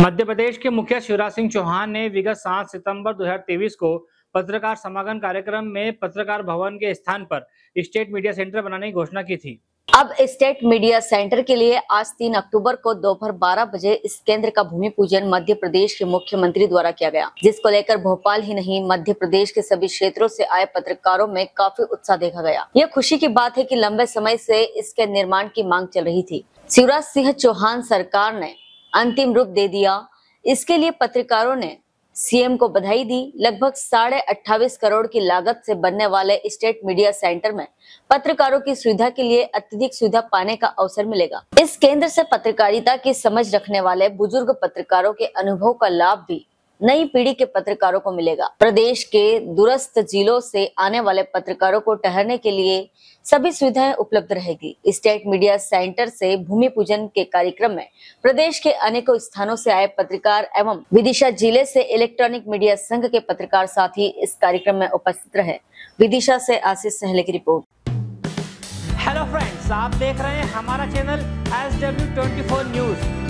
मध्य प्रदेश के मुखिया शिवराज सिंह चौहान ने विगत 7 सितंबर 2023 को पत्रकार समागम कार्यक्रम में पत्रकार भवन के स्थान पर स्टेट मीडिया सेंटर बनाने की घोषणा की थी। अब स्टेट मीडिया सेंटर के लिए आज 3 अक्टूबर को दोपहर 12 बजे इस केंद्र का भूमि पूजन मध्य प्रदेश के मुख्यमंत्री द्वारा किया गया, जिसको लेकर भोपाल ही नहीं, मध्य प्रदेश के सभी क्षेत्रों से आए पत्रकारों में काफ़ी उत्साह देखा गया। यह खुशी की बात है कि लंबे समय से इसके निर्माण की मांग चल रही थी। शिवराज सिंह चौहान सरकार ने अंतिम रूप दे दिया। इसके लिए पत्रकारों ने सीएम को बधाई दी। लगभग साढ़े अट्ठावी करोड़ की लागत से बनने वाले स्टेट मीडिया सेंटर में पत्रकारों की सुविधा के लिए अत्यधिक सुविधा पाने का अवसर मिलेगा। इस केंद्र से पत्रकारिता की समझ रखने वाले बुज़ुर्ग पत्रकारों के अनुभव का लाभ भी नई पीढ़ी के पत्रकारों को मिलेगा। प्रदेश के दूरस्थ जिलों से आने वाले पत्रकारों को ठहरने के लिए सभी सुविधाएँ उपलब्ध रहेगी। स्टेट मीडिया सेंटर से भूमि पूजन के कार्यक्रम में प्रदेश के अनेकों स्थानों से आए पत्रकार एवं विदिशा ज़िले से इलेक्ट्रॉनिक मीडिया संघ के पत्रकार साथी इस कार्यक्रम में उपस्थित रहे। विदिशा से आशीष सहले की रिपोर्ट। हेलो फ्रेंड्स आप देख रहे हैं हमारा channel S W twenty four news